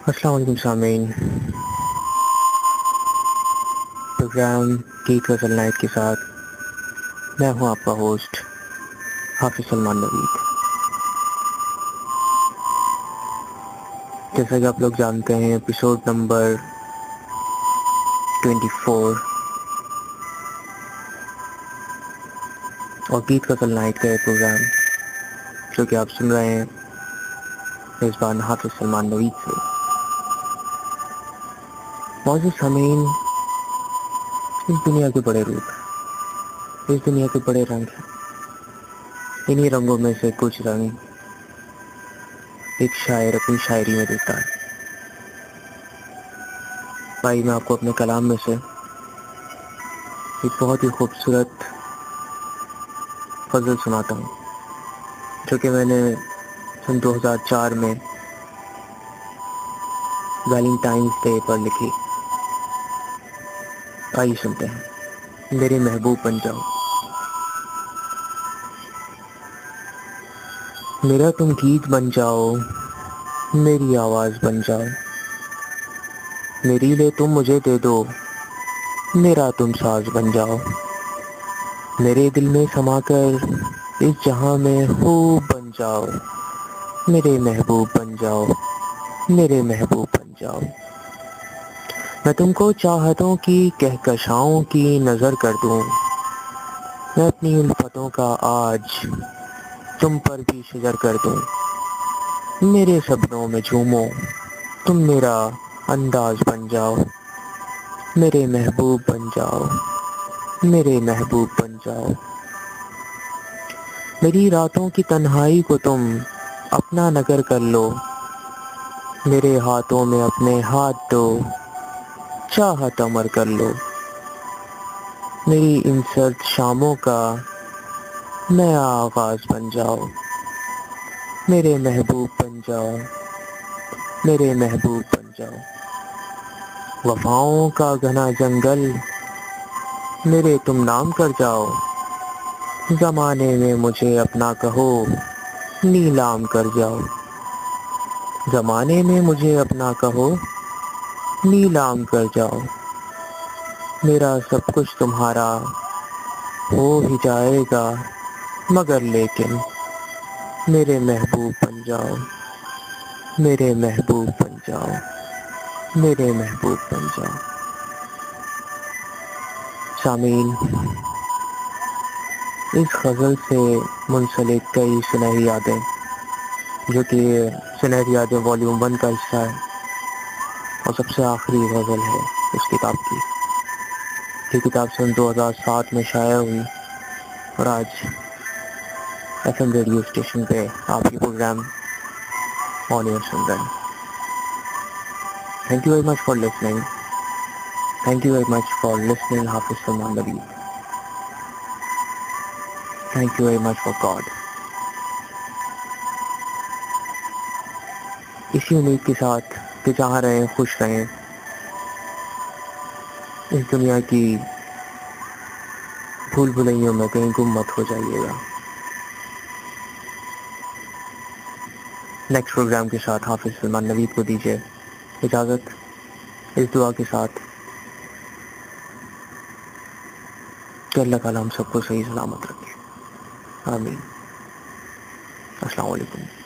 السلام علیکم سامعین پروگرام گیت غزل نائٹ کے ساتھ میں ہوں آپ کا ہوسٹ حافظ سلمان نوید جیسا کہ آپ لوگ جانتے ہیں ایپیسوڈ نمبر ٹوینٹی فور اور گیت غزل نائٹ کا یہ پروگرام جو کہ آپ سن رہے ہیں اس بار حافظ سلمان نوید سے معزز سامعین اس دنیا کے بڑے روپ اس دنیا کے بڑے رنگ ہیں۔ انہی رنگوں میں سے کچھ رنگ ایک شاعر اپنی شاعری میں دیتا ہے۔ بھائی، میں آپ کو اپنے کلام میں سے ایک بہت ہی خوبصورت فضل سناتا ہوں۔ جو کہ میں نے سن دو ہزار چار میں ویلنٹائنس ڈے پر لکھی۔ آئیے سنتے ہیں۔ میرے محبوب بن جاؤ۔ میرا تم گیت بن جاؤ۔ میری آواز بن جاؤ۔ میری لے تم مجھے دے دو۔ میرا تم ساز بن جاؤ۔ میرے دل میں سما کر اس جہاں میں خوب بن جاؤ۔ میرے محبوب بن جاؤ۔ میرے محبوب بن جاؤ۔ میں تم کو چاہتوں کی کہکشاؤں کی نظر کر دوں۔ میں اپنی الفتوں کا آج تم پر بھی شجر کر دوں۔ میرے سپنوں میں جھومو، تم میرا انداز بن جاؤ۔ میرے محبوب بن جاؤ، میرے محبوب بن جاؤ۔ میری راتوں کی تنہائی کو تم اپنا نگر کر لو۔ میرے ہاتھوں میں اپنے ہاتھ دو۔ چاہت امر کر لو؟ میری ان سرد شاموں کا نیا آغاز بن جاؤ۔ میرے محبوب بن جاؤ۔ میرے محبوب بن جاؤ۔ وفاؤں کا گھنا جنگل میرے تم نام کر جاؤ۔ زمانے میں مجھے اپنا کہو، نیلام کر جاؤ۔ زمانے میں مجھے اپنا کہو نیلام کر جاؤ۔ میرا سب کچھ تمہارا ہو ہی جائے گا، مگر لیکن میرے محبوب بن جاؤ۔ میرے محبوب بن جاؤ۔ میرے محبوب بن جاؤ۔ سامعین، اس غزل سے منسلک کئی سنہری یادیں، جو کہ سنہری یادیں والیوم ون کا حصہ ہے۔ اور سب سے آخری غزل ہے اس کتاب کی۔ یہ کتاب سن دو ہزار سات میں شائع ہوئی اور آج ایف ایم ریڈیو اسٹیشن پہ آپ کی پروگرام آن ایئر سن رہے ہیں۔ Thank you very much for listening thank you very much for listening Hafiz Salman Nabi thank you very much for God اسی امید کے ساتھ کہ جہاں رہیں خوش رہیں۔ اس دنیا کی بھول بھلائیوں میں کہیں گم مت ہو جائیے گا۔ نیکسٹ پروگرام کے ساتھ حافظ سلمان نوید کو دیجیے اجازت۔ اس دعا کے ساتھ کہ اللہ تعالیٰ ہم سب کو صحیح سلامت رکھے۔ آمین۔ السلام علیکم۔